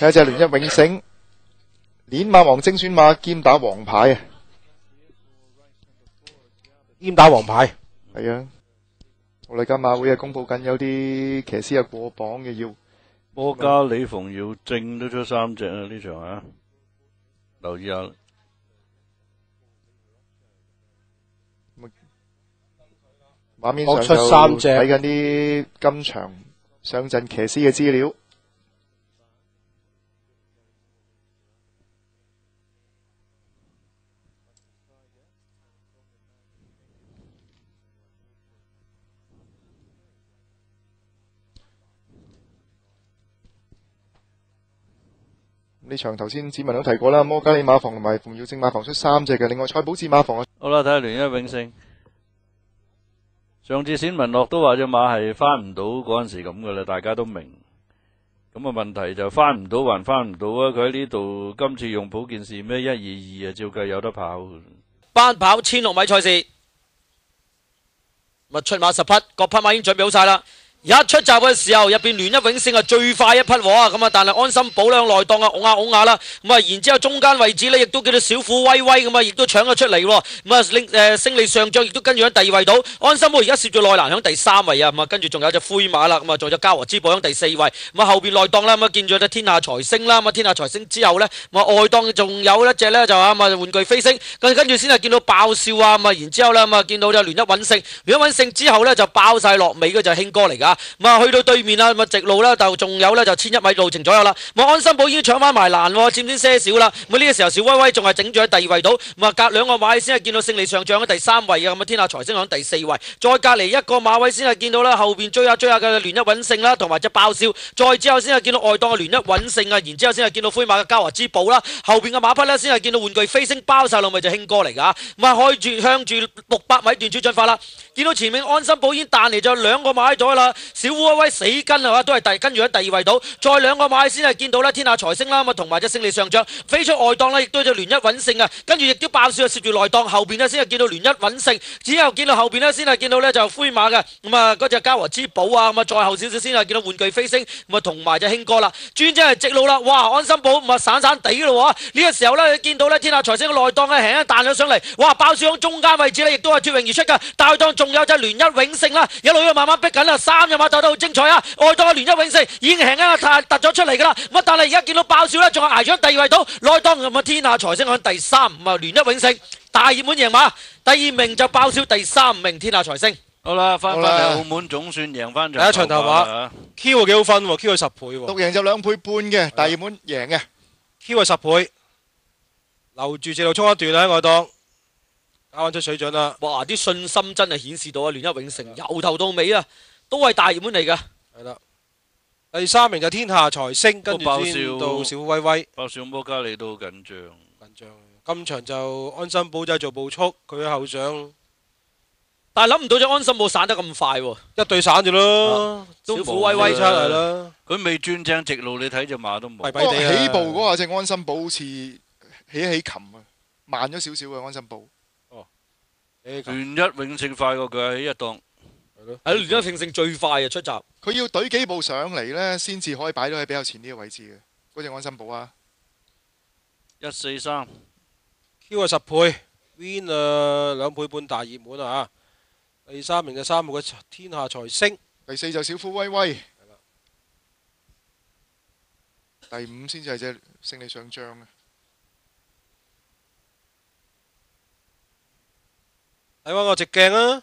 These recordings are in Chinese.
睇下隻聯一永盛，練馬王精選馬兼打黃牌啊！兼打黃牌，係啊，我哋今馬會啊公佈緊有啲騎師啊過磅嘅要。波加李馮耀正都出三隻啊！呢場啊，留意下。畫面上各出三隻睇緊啲今場上陣騎師嘅資料。呢場頭先子文都提過啦，摩加里馬房同埋馮耀正馬房出三隻嘅，另外賽寶志馬房啊，好啦，睇下聯一永勝。上次冼文樂都話只馬係翻唔到嗰陣時咁噶啦，大家都明。咁啊問題就翻唔到還翻唔到啊！佢喺呢度今次用保健事咩一二二啊，照計有得跑。班跑千六米賽事，咪出馬十匹，各匹馬已經準備好晒啦。一出閘嘅時候，入邊聯一永勝啊最快一匹喎啊！咁啊，但係安心保兩內檔啊，拱下拱下啦。咁啊，然之後中間位置呢，亦都叫做小虎威威咁啊，亦都搶咗出嚟喎。咁啊，令誒勝利上將亦都跟住喺第二位度。安心保而家攝住內欄響第三位啊。咁啊，跟住仲有隻灰馬啦。咁啊，仲有嘉和之寶響第四位。咁啊，後邊內檔啦，咁啊見咗隻天下財星啦。咁啊，天下財星之後呢，咁啊外檔仲有一隻呢，就啊嘛玩具飛升。跟跟住先係見到爆笑啊。咁啊，然之後呢，咁啊見到就聯一永勝，聯一永勝之後呢，就爆晒落尾嘅就係興哥嚟噶。咁啊，去到對面啦，咁啊直路啦，就仲有呢，就千一米路程左右啦。咁啊安心寶已經搶翻埋欄喎，佔先些少啦。咁啊呢個時候小威威仲係整住喺第二位度，咁啊隔兩個馬位先係見到勝利上將喺第三位嘅，咁啊天下財星響第四位，再隔離一個馬位先係見到啦，後邊追下追下嘅聯一穩勝啦，同埋隻爆笑，再之後先係見到外檔嘅聯一穩勝啊，然之後先係見到灰馬嘅嘉華之寶啦，後邊嘅馬匹呢，先係見到玩具飛升包晒落咪就興哥嚟㗎，咁啊開住向住六百米段處進發啦。見到前面安心寶已經彈嚟咗兩個馬喺咗啦，小虎威死跟啊，都係第跟住喺第二位度，再兩個馬先係見到咧天下財星啦，咁啊同埋隻勝利上將飛出外檔啦，亦都有隻聯一穩勝啊，跟住亦都爆笑啊，攝住內檔後邊呢，先係見到聯一穩勝，之後見到後邊呢，先係見到呢就灰馬嘅，咁啊嗰隻嘉和之寶啊，咁啊再後少少先係見到玩具飛升，咁啊同埋隻興哥啦，專真係直路啦，哇安心寶咁啊散散地咯喎，呢個時候呢，見到呢天下財星嘅內檔咧輕輕彈咗上嚟，哇爆笑喺中間位置呢，亦都係脱穎而出㗎，大檔仲有隻聯一永勝啦，一路要慢慢逼緊啦，三隻馬鬥得好精彩啊！外檔嘅聯一永勝已經輕輕突突咗出嚟㗎啦，咁啊但係而家見到爆笑咧，仲係挨咗第二位到，內檔咁啊天下財星響第三，唔係聯一永勝大熱門贏馬，第二名就爆笑，第三名天下財星。好啦，翻好啦返嚟澳門總算贏翻場第一場頭馬啊 Q 啊幾好分喎，Q 係十倍喎獨贏就兩倍半嘅，大熱門贏嘅。，Q 係十倍，留住直路衝一段啦喺外檔，加翻出水準啦，哇！啲信心真係顯示到啊，聯一永勝由頭到尾啊，都係大熱門嚟㗎。係啦。第三名就天下財星，跟住先到小威威爆笑摩加里都好緊張。緊張。今場就安心保仔做步速，佢喺後上但係諗唔到只安心冇散得咁快喎。一對散住咯，都小虎威威出嚟啦，佢未轉正直路，你睇只馬都冇。弊不過弊地啊起步嗰下隻安心寶好似起起琴啊，慢咗少少嘅安心寶。誒咁聯一永勝快過佢喺一檔。係咯。係聯一永勝最快啊出閘。佢要懟幾步上嚟呢，先至可以擺到喺比較前呢個位置嘅嗰隻安心寶啊。一四三，Q 係十倍，Win 啊兩倍半大熱門啊嚇。第三名嘅三號嘅天下財星，第四就小虎威威，第五先至係只勝利上將啊。睇翻個直鏡啊！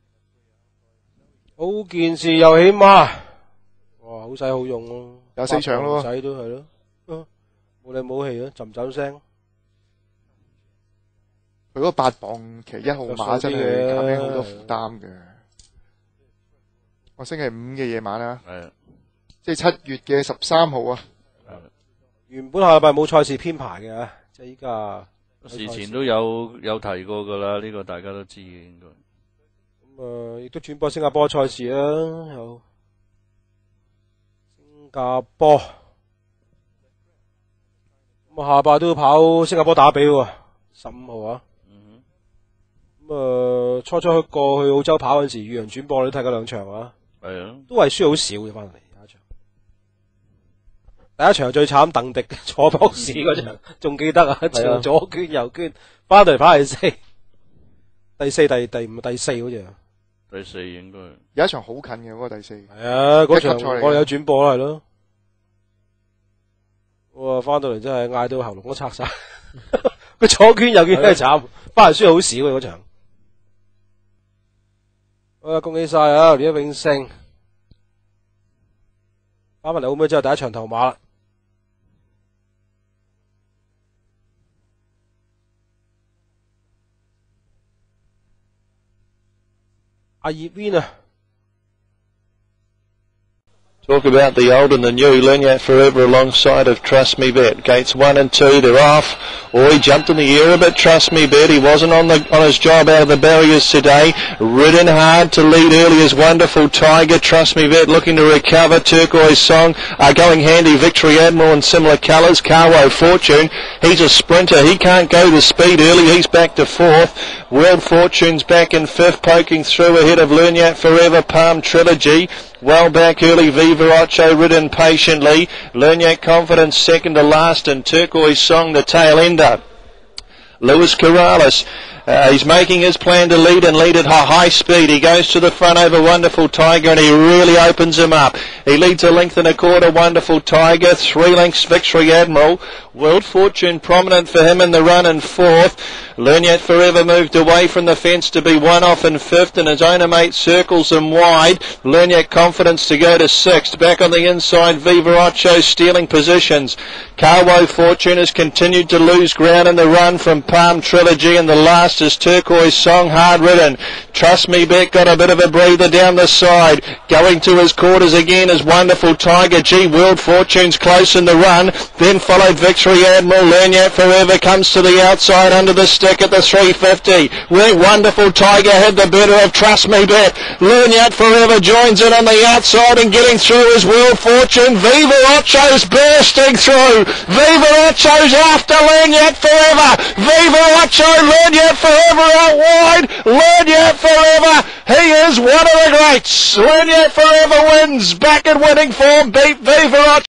好件事又起碼，哇，好使好用咯，有四場咯。使都係咯，啊冇你冇氣啊，陣陣聲。佢嗰八磅骑一號馬真係減輕好多負擔嘅。我星期五嘅夜晚啊，係。啊，即係七月嘅十三號啊，原本下禮拜冇賽事編排嘅，即係依家事前都有有提過噶啦，呢、個大家都知嘅應該。咁啊，亦都轉播新加坡賽事啦，有新加坡。咁啊，下拜都要跑新加坡打比喎，十五號啊。嗯咁啊，初初過去澳洲跑嗰陣時，宇陽轉播你都睇過兩場啊，哼，係啊，都係輸好少嘅翻嚟第一場。第一場最慘，鄧迪坐博士嗰場，仲記得啊，係啊左捐右捐，翻到嚟跑第四，第四、第第五、第四好似啊。第四應該。有一場好近嘅嗰個第四，係啊，嗰場一級賽嚟嘅我哋有轉播啦，係咯。哇，翻到嚟真係嗌到喉嚨都拆晒，佢左圈右圈真係慘，翻嚟輸好少嘅嗰場。好啦，恭喜晒啊！連一永勝，翻返嚟澳門之後第一場頭馬啦。阿叶 V 呢，Talk about the old and the new. Learn forever alongside of Trust Me Bet. Gates one and two, they're off. Oh, he jumped in the air a bit. Trust Me Bet. He wasn't on the on his job out of the barriers today. Ridden hard to lead early is wonderful Tiger. Trust Me Bet looking to recover. Turquoise Song are going handy. Victory Admiral in similar colours. Carwo Fortune. He's a sprinter. He can't go the speed early. He's back to fourth. World Fortune's back in fifth, poking through ahead of Learn Forever Palm Trilogy. Well back early, Viva Ocho ridden patiently. Lerniak Confidence second to last and Turquoise Song the tail ender. Lewis Corrales. Uh, he's making his plan to lead and lead at high, speed. He goes to the front over Wonderful Tiger and he really opens him up. He leads a length and a quarter Wonderful Tiger. Three lengths Victory Admiral. World Fortune prominent for him in the run and fourth. Learn Yet Forever moved away from the fence to be one off in fifth and his owner mate circles him wide. Learn Yet Confidence to go to sixth. Back on the inside, Viva Ocho stealing positions. Carwo Fortune has continued to lose ground in the run from Palm Trilogy in the last is Turquoise Song hard ridden. Trust me, Beck got a bit of a breather down the side. Going to his quarters again is Wonderful Tiger G. World Fortune's close in the run. Then followed Victory Admiral. Yet Forever comes to the outside under the stick at the 350. Where Wonderful Tiger had the better of Trust Me Bet. Yet Forever joins in on the outside and getting through is World Fortune. Viva Ocho's bursting through. Viva Ocho's after Yet Forever. Viva Ocho, Yet Forever out wide. Yet Forever. He is one of the greats. Yet Forever wins. Back in winning form. Beat Viva Ocho.